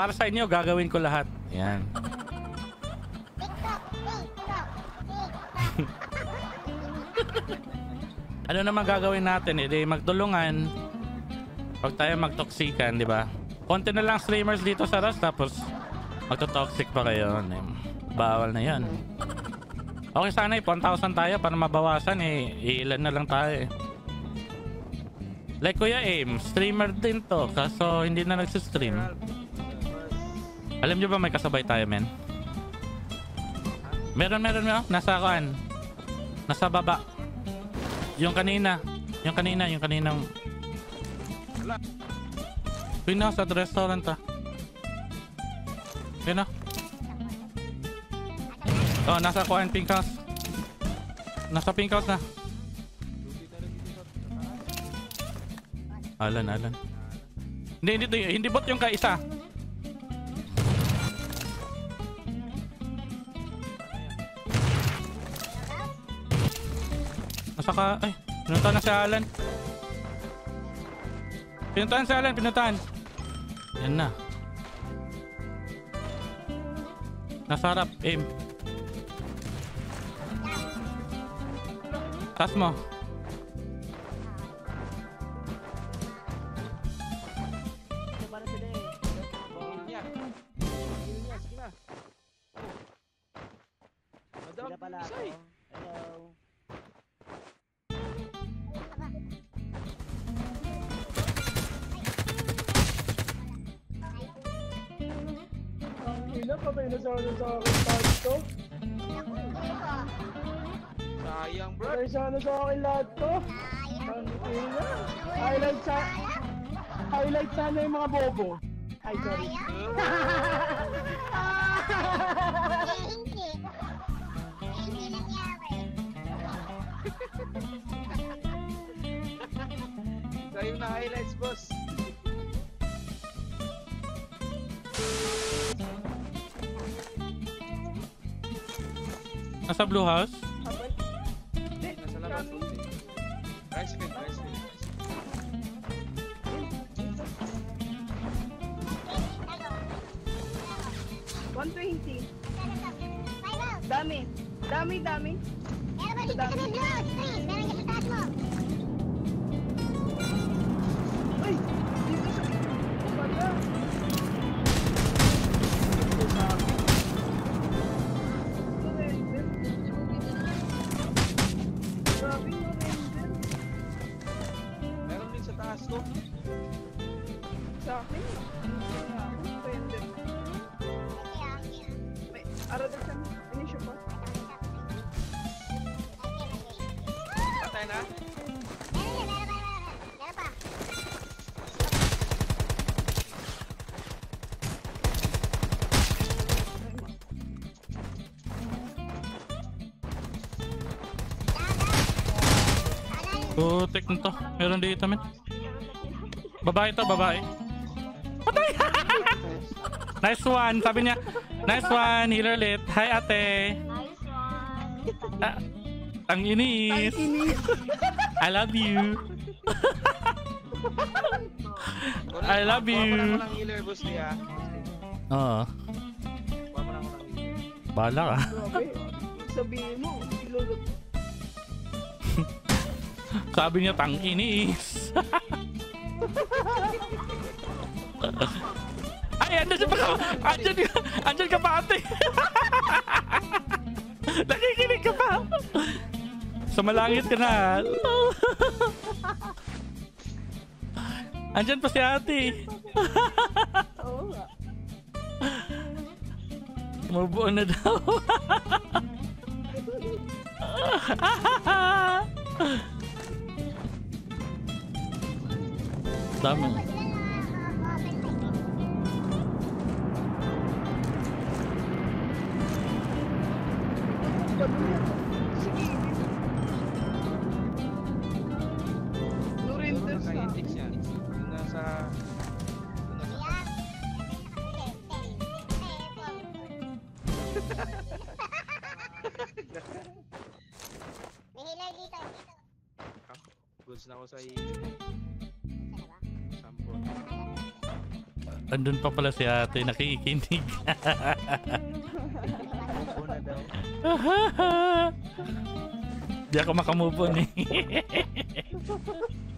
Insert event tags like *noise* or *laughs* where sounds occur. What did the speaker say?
Para sa inyo, gagawin ko lahat. Yan. *laughs* ano naman gagawin natin? Eh, magtulungan. Huwag tayo magtoksikan, di ba? Konti na lang streamers dito sa Rust, tapos magto-toxic pa kayo. Eh, Bawal na yan. Okay, sana eh, 1,000 tayo para mabawasan eh. Ilan na lang tayo eh. Like Kuya Aim, streamer din to. Kaso hindi na nagsistream. Alam nyo ba may kasabay tayo, men? Meron, meron, meron. Nasa kuan. Nasa baba. Yung kanina. Yung kanina, yung kaninang... Yun sa restaurant ah. Yun. Oh, nasa kuan, pink house. Nasa pink house na. Alan, alan. Hindi, hindi, hindi, hindi bot yung kaisa. Nasa ka... Ay, pinuntahan na si Alan. Pinuntahan si Alan, pinuntahan. Yan na. Nasa harap, aim. Taas mo. Para sila eh. Ang ina, patay na sana sa akin lahat to. Sayang, bro. Sana sa akin lahat to. Ang ina. Highlight sa... Highlight sana yung mga bobo. Ay, sorry. Sa'yo na highlights, boss. Nasa blue house. Nasa labas. Rice field, rice field. One twenty. Dami. Dami, dami. Ay! Din sa taas to. Sa akin. Wala ako, surrender. May aradal sa inisyo pa. Patay na. Putik na to. Meron dito, men. Babae to, babae. Patay! *laughs* nice one. Sabi niya, nice one. Healer lit. Hi, ate. Ah, ang inis. I love you. I love you. ako ng healer, boss, niya. Oo. Bahala ka. Sabihin mo, ilulot. Sabi niya, tang inis. *laughs* andyan ka. Andyan ka. Pa, ate. *laughs* Nakikinig ka pa. Sumalangit ka na. Andyan pa si ate. Oo nga. Mabuo na daw. *laughs* Dami. Sige. Goods na ako sa iyo. Andun pa pala si ate, nakikinig. Bobo na daw. Di ako makamove on eh. *laughs*